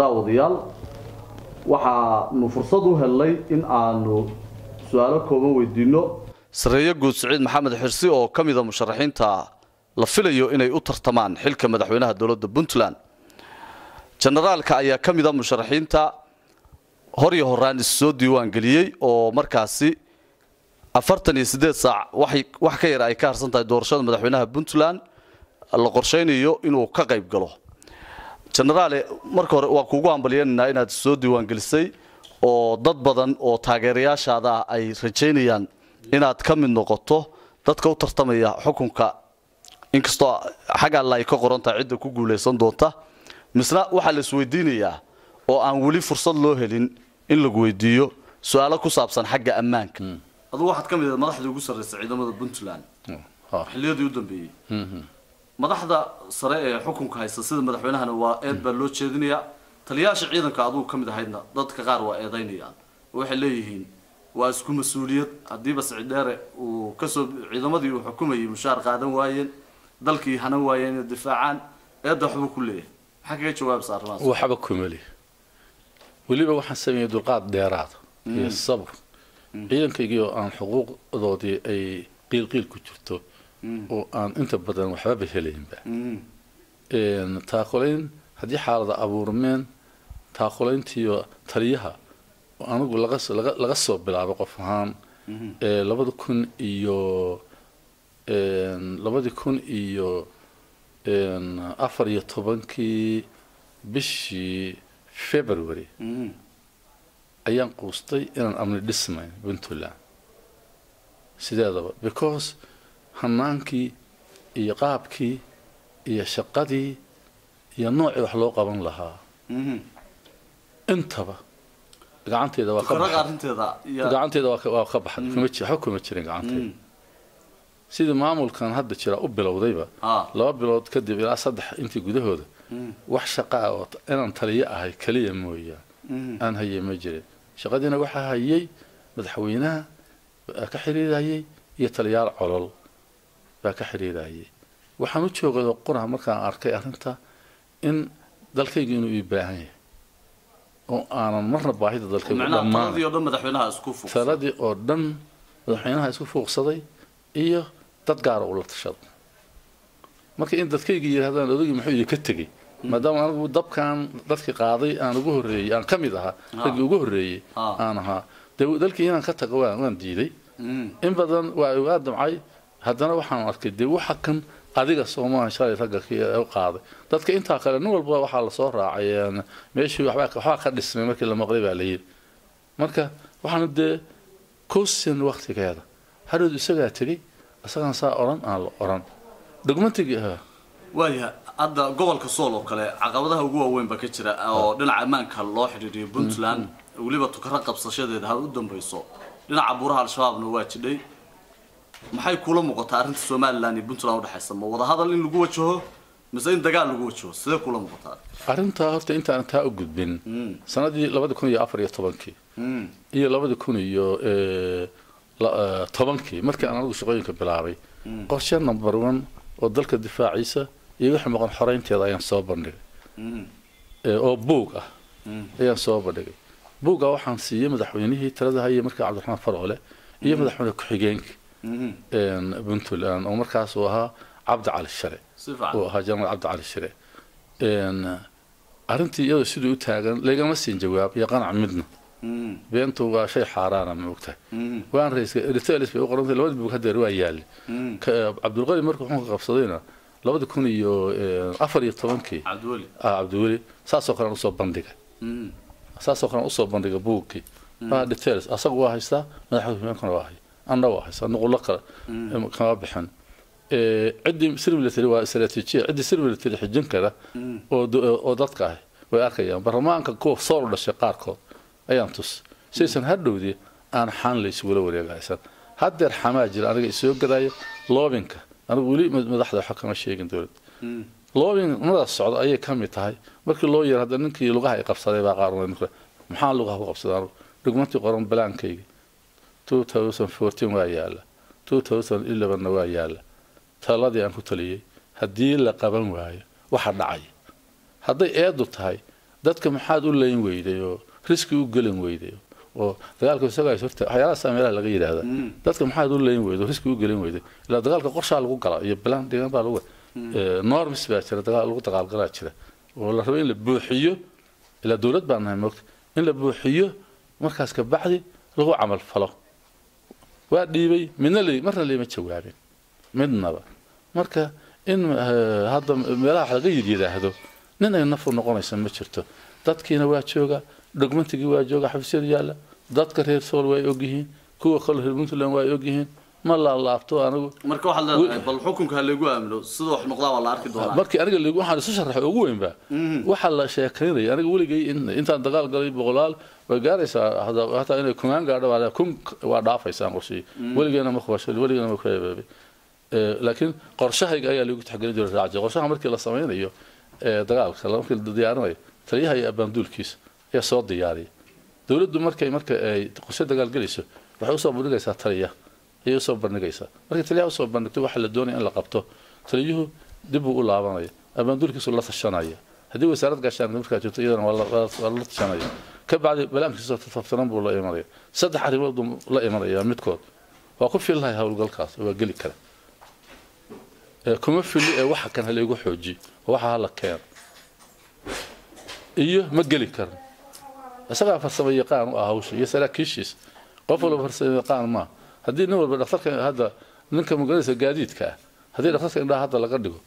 daawadayaal waxaanu fursad u helnay in aanu su'aalo kooban weydiino sareeye guud siciid maxamed xirsi oo ka mida musharaxiinta la filayo inay u tartamaan xilka madaxweynaha dowladda puntland. Jenaraalka ayaa ka mida musharaxiinta hor iyo horaan issoo diiwaan geliyey oo markaasi afartan iyo siddeed saac wax ka yar ay ka harsan tahay doorashada madaxweynaha puntland la qorshaynayo inuu ka qayb galo jenaraale marka hore waa kuugu hambalyeynaynaa inaad soo diiwaangelisay oo dad badan oo taageerayaashaada ah ay rajaynayaan inaad ka mid noqoto dadka u tartamaya xukunka. Inkastoo xag alla ay ka qoran tahay cidda ku guulaysan doonta. Misna waxaa la isweydiinayaa oo aan weli fursad loo helin in lagu weydiiyo su'aalo ku saabsan xagga ammaanka. Adugu waxaad ka mid ahayd madaxdii ugu sarraysa ciidamada puntland. Xilliyadii u dambeeyey madaxda sare ee xukunka haysta sida madaxweynahana waa eed baa loo jeedinayaa taliyayaasha ciidanka adugu ka mid ahaydna dadka qaar waa eedaynayaan. Waxay leeyihiin waa isku mas'uuliyad. Haddiiba sicdheere uu ka soo ciidamadii uu xukumayay mushaar qaadan waayeen dalkii hanan waayeen inay difaacaan eedda waxbuu ku leeyahay. Maxaa kaga jawaabaysa arrimahaas waxba kumali weliba waxaan sameeyey dulqaad dheeraada iyo sabr. Ciidankaygii oo aan xuquuqdoodii ay qiilqiil ku jirto oo aan inta badan waxbaba helaynba. Taaqulayn haddii xaalada abuurmeen taaqulayntiiyo taliyaha oo anigu laga soo bilaabay qof ahaan labada kun iyo labadii kun iyo afar iyo tobankii bishii february ayaan quustay inaan amni dhismayn puntland sideedaba because hanaankii iyo qaabkii iyo shaqadii iyo noocii wax loo qaban lahaa. Intaba gacanteeda gacanteeda waa ka baxday kuma waxba kuma jirin gacanteeda. Sidii maamulkan hadda jira u bilowdayba laba bilood kadib ilaa saddex intii gudahooda wax shaqa ah oo inaan taliyo ahay keliya mooyaan aan hayay ma jirin shaqadiina waxaa hayay madaxweynaha ka xiriirayay iyo taliyaal colol baa ka xiriirayay waxaan u joogado qura markaan arkay arrinta in dalkayga inuu ii baahan yahay. Oo aanan marna baahida taladii oo dhan madaxweynaha isku fuuqsaday. Iyo dad gaara ula tashada marka in dadkayga yidhahdaan odagii muxuu idinka tegey. Maadaama anigu dabkan dadkii qaaday aan ugu horreeyey aan ka mid ahaa raggii ugu horreeyey aan ahaa. Dee dalkii inaan ka tago waan diiday. In badan waa waa damcay haddana waxaan arkay dee waxa kan adiga soomaha shalay ragga u qaaday. Dadka intaa kale nin walba waxaa la soo raacay meeshii waxbaa ka dhismay markii la maqlay baa la yidhi. Marka waxaana dee kosin waktigeeda hadhowd isagaa tegey isagaan saa odhan aan la odhan. Documentigii waayahay hadda gobolka sool oo kale caqabadaha ugu waaweyn baa ka jira oo dhinaca ammaanka loo xidhiiriyo puntland weliba tukaro qabsashadeeda ha u dambayso. Dhinaca buuraha al-shabaabna waa jidhay maxay kula muuqataa arrinta somalilan iyo puntland udhexaysa ma wadahadal in lagu wajaho mise in dagaal lagu wajaho? Sidee kula muuqataa? Arrintaa horta intaan taa u gudbin sanadii labadi kun iyo afar iyo tobankii iyo labadi kun iyo tobankii markii aan anigu shaqooyinka bilaabay qorshe number one oo dalka difaaciisa iyo wixii maqan xoreynteeda ayaan soo bandhigay. Oo buug ah. Ayaan soo bandhigay. Buugga waxaan siiyey madaxweynihii talada hayay markii cabdiraxmaan faroole iyo madaxweyne ku-xigeenka puntland oo markaas uu ahaa cabdi cali share. Uu ahaa jenaraal cabdi cali share. Arrintii iyadoo siduu u taagan lagama siin jawaab iyo qanac midna. Beentu waa shay xaaraana ma ogtahay. Waan raysay ritelis bay u qorantay labada buug hadeer waa yaali cabdulqali markuu xunka qabsadayna labada kun iyo afar iyo tobankii. Cabdiweli saasoo kalean u soo bandhigay. Saasoo kalean u soo bandhigay buugkii waa details asaga waa haystaa madaxweynkana waa hay haystaa nuqulo kale kama bixin ciddii sir military waa istaraatiijiya ciddii sir military xijin kara oo dadka ah way arkayaan baarlamaanka kuwa sool dhashay qaarkood ayaan tus saysan hadhowdii aan xaan la isugula wareegaysan haddeer xamaa jira aniga isoo gadaayo loobinka anigu weli madaxda waxa kama sheegin dowladda loobin madaas socda ayay ka mid tahay markii loo yeer hadda ninkii lugaha ay qabsaday baa qaar maxaa lugaha ku qabsaday anigu dhugmantii qoran balaankayga two thousand fourteen waa yaalla two thousand elevenna waa yaalla taladii aan ku taliyey haddii la qaban waayo waxa dhacay. Hadday eedu tahay dadka maxaad u layn weyday oo riski u gelin weyday oo dagaalka isagaa horta waxyaalahaasa meelaha laga yidhaahda. Dadka maxaad u layn weyday oo riski u gelin weyday. Ilaa dagaalka qorshaa lagu gala iyo bilaan deegaan baa lagu norms baa jira dagaal lagu dagaalgalaa jira. Oo la rabo in la buuxiyo ilaa dowlad baan nahay moogta in la buuxiyo markaas ka bacdi lagu camal falo waa dhiibay midna marna lama jawaabin. Midnaba. Marka in hadda meelaha wax laga yidhaahdo nin ay nafu noqonaysa ma jirto. Dadkiina waa jooga dhogmantigii waa jooga xafiisyada yaalla. Dadka reer sool waa ogyihiin kuwa kale reer puntland waa ogyihiin ma laalaabto anigu marka waxaad leedahay bal xukunka ha lagu aamino sida wax noqdaa waa la arki doonaa. Markii aniga lagu waxaan isu sharaxay ugu weynba waxa la sheekaynaya aniga weligay intaan dagaal galay boqolaal way gaaraysaa hataa inay kumaan gaadho waa kun waa dhaafaysaan qorshii weligeena ma kubashay weligeena ma ku ebeebay laakiin qorshahayga ayaa lagu taxgelin jiray raacjay qorshaha markii la samaynayo dagaalka markii la diyaarinayo taliyaha iyo abaanduulkiisa ayaa soo diyaariyay. Dowladdu markay marka ay qorshe dagaal gelayso waxay u soo bandhigaysaa taliya ayay u soo bandhigaysaa markii taliyaha u soo bandhigto waxa la doonaya in la qabto. Taliyuhu dib buu u laabanaya abaanduulkiisu la tashanaya haddii wasaarad gaashaanka markaa joogto iyadana waa la tashanaya ka balaamkiisa taftiran buu la imanaya. Saddex arrimood la imanaya midkood. Waa ku fillahay howlgalkaas waa geli kara. Kuma fili ee waxa kan halaygu xoojiyo waxa hala keeno iyo ma geli karan isagaa farsamo u ah hawsha iyo saraakiishiisa qof walba farsamo yaqaan haddii nin walba dhakhtarka hadda ninka magaranaysa gaadiidka ah haddii dhakhtarka indhaha hadda laga dhigo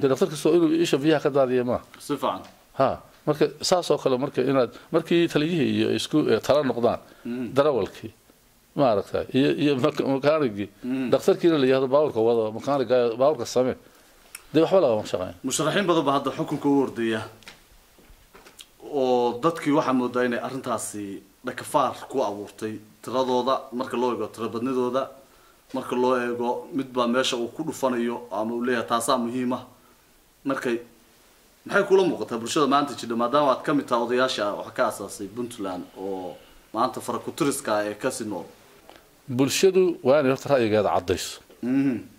dee dhakhtarkastoo inuu isha biyaha ka daadiya maa si fiican. Ha marka saasoo kale marka inaad markii taliyihii iyo isku tala noqdaan darawalkii maaragta iyo iyo makaanigii dhakhtarkiina la yihahdo baaburka wado makaaniga baaburka samee dee waxba lagama shaqeyn musharaxiin badan baa hadda xukunka u ordaya oo dadkii waxaa moodaa inay arrintaasi dhakafaar ku abuurtay tiradooda marka loo eego tirabadnidooda marka loo eego midbaa meesha uu ku dhufanayo ama uu leeyahay taasaa muhiima markay maxay kula muuqataa bulshada maanta jidha maadaama aad ka mid tahay odayaasha waxa ka asaasay puntland oo maanta farakutiriska ee kasi nool bulshadu waa inay horta ra'yigeeda caddayso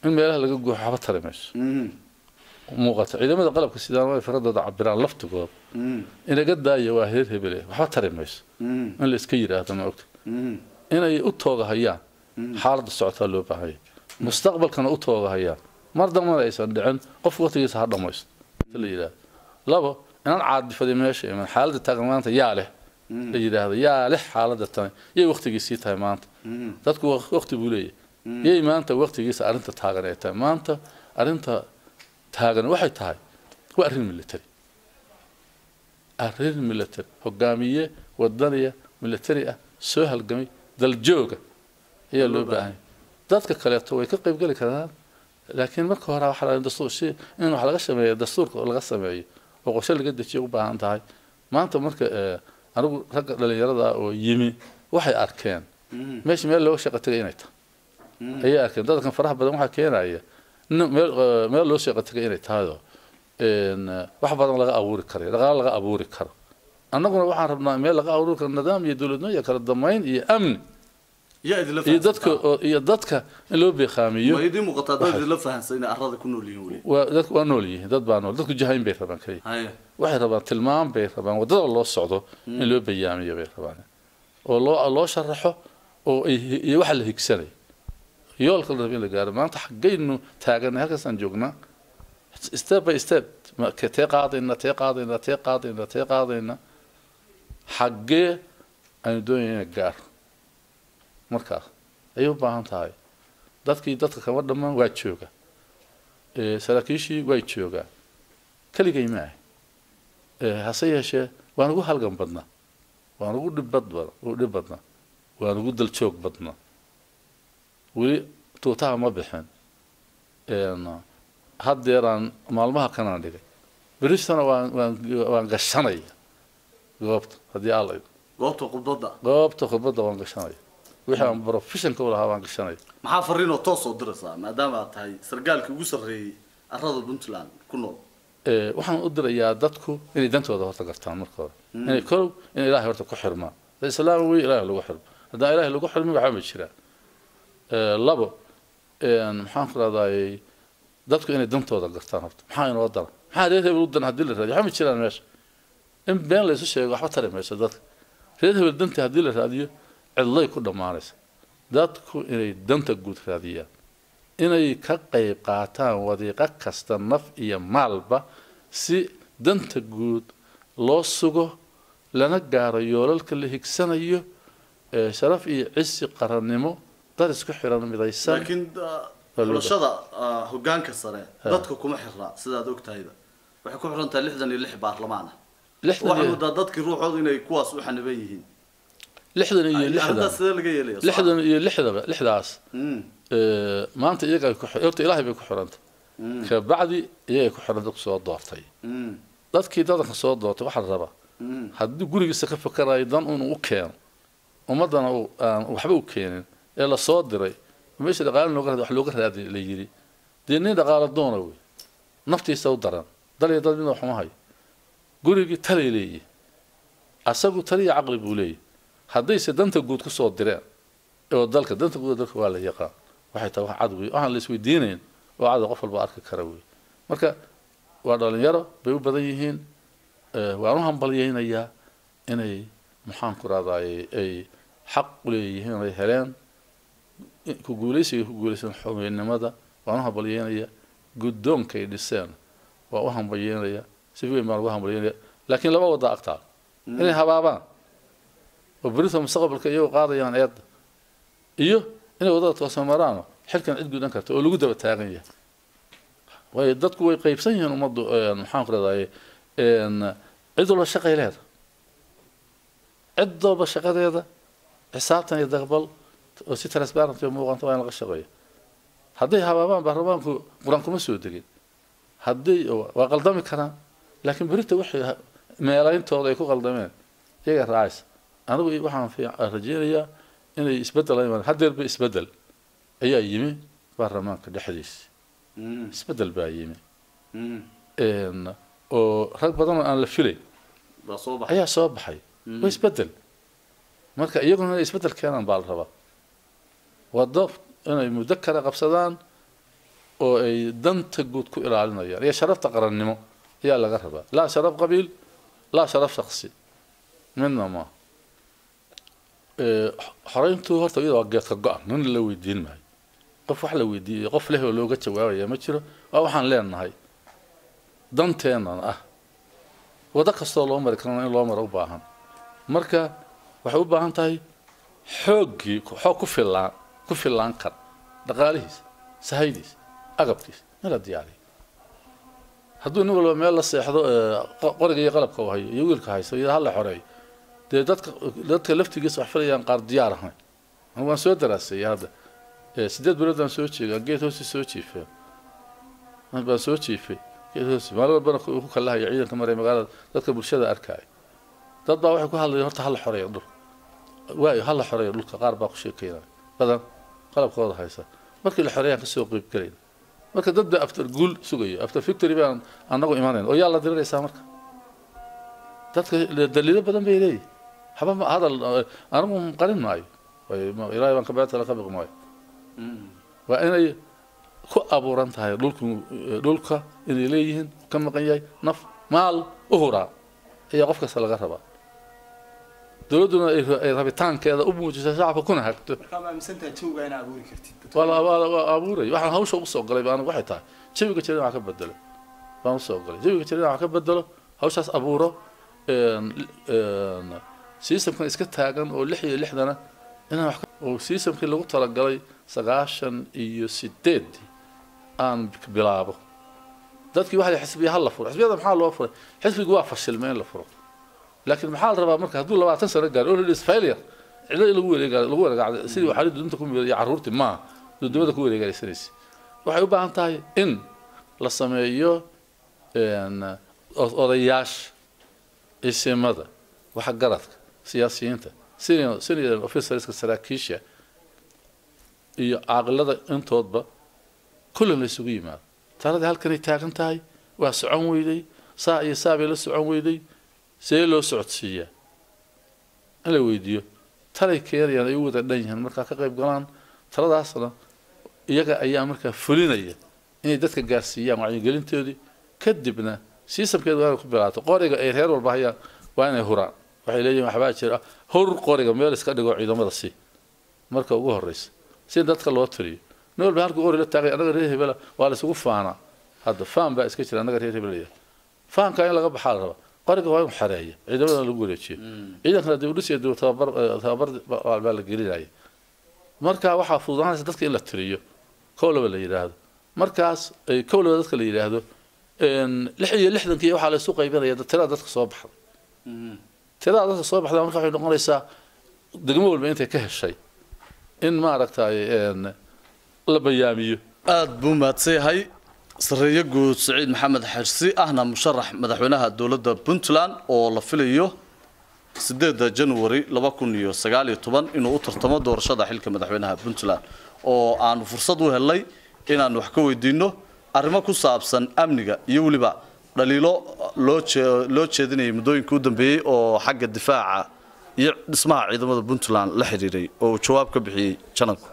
in meelaha laga guuxo waxba tari mayso muuqata. Ciidamada qalabka sidaan way faradooda cabiraan laftigooda inaga daaya waa heer hebele waxba tari mayso. In la iska yidhaahdo ma ogta. Inay u toogahayaan xaaladda socotaa loo baahanya. Mustaqbalkana u toogahayaan. Mar dambana aysan dhicin qof waqtigiisa ha dhammaysto la yidhahdo labo inaan caadifadii meesha iman. Xaaladda taagan maanta yaa leh. La yidhaahdo yaa leh xaaladda tani. Yay waqtigiisii tahay maanta. Dadku waqti buu leeyahay. Yay maanta waqtigiisa arrinta taagan ay tahay. Maanta arrinta taagan waxay tahay waa arrin military. Arrin military hogaamiye wadaniya military ah soo halgamay daljooga ayaa loo baahanya dadka kaleeto way ka qaybgeli karaan laakiin marka hore si in wax laga sameeyo dastuurka laga sameeyo oo qorshe laga dejiyo u baahan tahay. Maanta marka anigu ragga dhalinyarada oo yimi waxay arkeen. Meesha meel looga shaqo tegay inay tahay. Ayay arkeen. Dadkan faraha badan waxaa keenaya meel loo shaqo tegay inay tahayoo wax badan laga abuuri karayo dhaqaalo laga abuuri karo annaguna waxaan rabnaa meel laga abuuri karo nidaam iyo dowladnimo iyo kala damayn iyo amni iyo dadka iyo dadka in loo beeqaamiyo fahansan inay arrada ku nool yihiin weli waa dadku waa nool yihiin dad baa nool dadku jahayn bay rabaan kaliya haya waxay rabaan tilmaam bay rabaan waddada loo socdo in loo bayaamiyo bay rabaan oo loo loo sharaxo oo ay iyo waxa la higsanayo yoolka la in la gaaro maanta xaggaynu taaganay halkaasaan joognaa. Step by step tee qaadayna tee qaadayna tee qaadayna tee qaadayna. Xaggee aynu doonayna gaaro markaas ayay u baahan tahay. Dadkii dadka kama dhammaan waa jooga. Saraakiishii way joogaa. Keligay ma ahay. Hase yeeshee waan ugu halgan badnaa. Waan ugu dhibbad dhib badnaa. Waan ugu daljoog badnaa weli ma bixin haddeeraan maalmaha kanaan dhigay beristana waan gashanaya goobta haddii alla goobta khudbadda goobta khudbadda waan gashanaya wixii aan professionka u lahaa waan gashanaya maxaa fariinoo toos oo diraysaa maadaama aad tahay sargaalkii ugu sarreeyey arrada puntland ku nool waxaan u dirayaa dadku inay dantooda horta gartaan marka hore inay kolow in ilaahay horta ku xirmaan islaam wey ilaahay lagu xirmo haddaan ilaahay lagu xirmin waxba ma jiraan labo maxaan ku rahdayay dadku inay dantooda gartaan horta maxaa inoo dana maxaa reer hebel u dan haddii la raadiyo waxba ma jiraan meesha in been laysu sheego waxba tari mayso dadka reer hebel danta haddii la raadiyo cidlay ku dhammaanaysa dadku inay danta guud raadiyaan inay ka qayb qaataan wadiiqo kasta naf iyo maalba si danta guud loo sugo lana gaaro yoolalka la higsanayo sharaf iyo cisi qarannimo dad isku xiran midaysan laakiin xulashada hogaanka sare dadka kuma xirna sidaad ogtahayba waxay ku xiran tahay lixdan iyo lix baarlamaan ah waxaa moodaa dadkii ruuxoodu inay kuwaas u xaniban yihiin lixdan iyo lixdan sidee laga yeelaya lixdan iyo lixdaba lixdaas maanta iyaga horta ilaahay bay ku xiranta kabacdi iyagay ku xiran dadku soo doortay dadkii dadanka soo doortay waxaa la rabaa haddii gurigiisa ka fakarayo dan inuu u keeno ummaddana waxba u keenin ee la soo diray meesha dhaqaale looga wax looga raadi la yidhi dee nin dhaqaalo doona wey naftiisa u daran dal iyo dad midna waxuma gurigii talay leeyihi asagu taliya caqli buu leeyahy haddayse danta guud ku soo direen oo dalka danta guud dalka waa la yaqaan waxay tahay wax cad wey waxaan la oo cad qof walba arki kara wey. Marka waa dhalinyaro bay u badan yihiin waan u hambalyaynayaa inay maxaan ku rahdaay ay xaq u leeyihiin ay heleen ku guulaysiga ku guulaysan xogeynimada waan u hambalyaynayaa guddoonkay dhiseen waan u hambalyaynayaa si weyn baan ugu hambalyaynaya laakiin laba wadda agtaal inay habaabaan. Oo berita mustaqbalka iyagoo qaadayaan eedda iyo inay waddada toosan maraano xilkan cid gudan karta oo lagu daba taagan yahay. Waayo dadku way qaybsan yihiin ummaddu maxaan ku rahdaye cid walba shaqay leeda cid walba shaqadeeda xisaabtan iyo daqbal oo si transparent iyo muuqanta waa in laga shaqeeyo hadday habaabaan baarlamaanku qur-aan kuma soo degin hadday waa qaldami karaan laakiin berita waxay meelayntooda ay ku qaldameen iyaga raacaysa anigu waxaan rajeynayaa inay isbeddel la imaan hadeerba isbeddel ayaa yimi baarlamaanka dhexdiisa isbeddel baa yimi oo rag badan oo aan la filayn ayaa soo baxay waa isbeddel marka iyaguna inay isbeddel keenaan baa la rabaa waddo inay muddo kale qabsadaan oo ay danta guud ku ilaalinayaan. Iyo sharafta qarannimo ayaa laga rabaa. Laa sharaf qabiil laa sharaf shaksi midna ma. Xoreyntu horta iyada waa geedka go-an. Nina la weydiin maayo. Qof wax la weydiiyay qof leh oo looga jawaabaya ma jiro. Waa waxaan leenahay. Danteennan ah. Waddo kastoo loo mari karana in loo maro u baahan. Marka waxay u baahan tahay xooggii xoog ku fillaan ku fillaan kara dhaqaalihiisa sahaydiisa agabkiisa in la diyaariyo. Hadduu nin walba meel la seexdo qoriga iyo qalabka u iyo wiilka haysto iyo hala xoreeyo dee dadka dadka laftigiisa wax filayaan qaar diyaar ahayn. Waan soo daraaseeyay hadda. Sideed bilood baan soo jeegay geed hoosi soo jiifay. Baan soo jiifay geed hoosi. Maalin walbana ku kalahaya ciidanka maray magaalada dadka bulshada arkaya dad baa waxay ku hadlayeen horta hala xoreeyo dhulka waayo hala xoreeyo dhulka qaar baa ku sheekeynaya. Badan qalabkooda haysa. Markii la xoreeyaan ka soo qeyb galayna marka dad baa after guul sugayo after victory baan anagu imanayn oo yaa la diriraysaa marka? Dadka daliilo badan bay leeyihiin haba hadal anigu qarin maayo. Ilaahay baan kabeetala ka biqi maayo. Waa inay ku abuuran tahay dhulku dhulka inay leeyihiin ka maqan yahay naf maal u huraa ayaa qof kasta laga rabaa dowladduna ay rabitaankeeda u muujisa shacabka kuna hagto waa abuuray waxaan hawsha ugu soo galay anigu waxay tahay jawiga jirin wax ka bedelo baan u soo galay jawiga jirin wax ka bedelo hawshaas abuuro systemkan iska taagan oo lix iyo lixdana inaan wax oo systemkii lagu talagalay sagaashan iyo sideedii aan bilaabo dadkii waxa xisbiya hal la furo xisbiyada maxaa loo furay xisbigu waa fashilmay in la furo laakiin maxaa la rabaa marka hadduu labaatan sano gaaro is failure cidlo in lagu wareega lagu wareega sidii waxaa dunta ku miyo carruurtii maaha dudumada ku wareegaysanaysa waxay u baahan tahay in la sameeyo odayaasha isimada waxgaradka siyaasiyiinta senior officerska saraakiisha iyo caaqilada intoodba kullan la isugu yimaado. Taladii halkanay taagan tahay waa socon weyday saa iyo saa bay la socon weyday see loo socodsiiyaa in la weydiiyo? Talay keenayaan ay u wada dhan yihiin markaa ka qayb galaan taladaasna. Iyaga ayaa markaa fulinaya inay dadka gaarsiiyaan wacyigelintoodii. Kadibna sistamkeeda waa ku bilaato. Qoriga ay reer walba hayaan waa inay huraan. Waxay leeyihiin waxbaa jira hur qoriga meel iska dhigo ciidamada si marka ugu horreysa si dadka loo tiriyo. Nin walba halkuu qori la taagay annaga reer hebela waa la faanaa. Hadda faan baa iska jira annaga reer hebelaya faanka in laga baxaa la rabaa qoriga waa in xareeya ciidamadana lagu wareejiyo. Ciidankana dib u dhis iyo dib tababar tababar baa la gelinaya marka waxaa fududaanaysa dadka in la tiriyo. Kowlaba la yidhaahdo markaas kowlaba dadka la yidhaahdo lix iyo lixdankii waxaa la isu qaybinaya tirada dadka soo baxda tirada dadka soo baxda marka waxay noqonaysaa degmo walba intay ka heshay. In maaragtay la bayaamiyo. Aada buu mahadsan yahay sareeye guud saciid maxamed xersi ahna musharax madaxweynaha dowladda puntland oo la filayo sideeda january laba kun iyo sagaal iyo toban inuu u tartamo doorashada xilka madaxweynaha puntland oo aanu fursad u helnay inaanu wax ka weydiino arrimo ku saabsan amniga iyo weliba dhaliilo loo jeedinayay muddooyinka u dambeeyey oo xagga difaaca iyo dhismaha ciidamada puntland la xidhiiray oo uu jawaab ka bixiyey jananku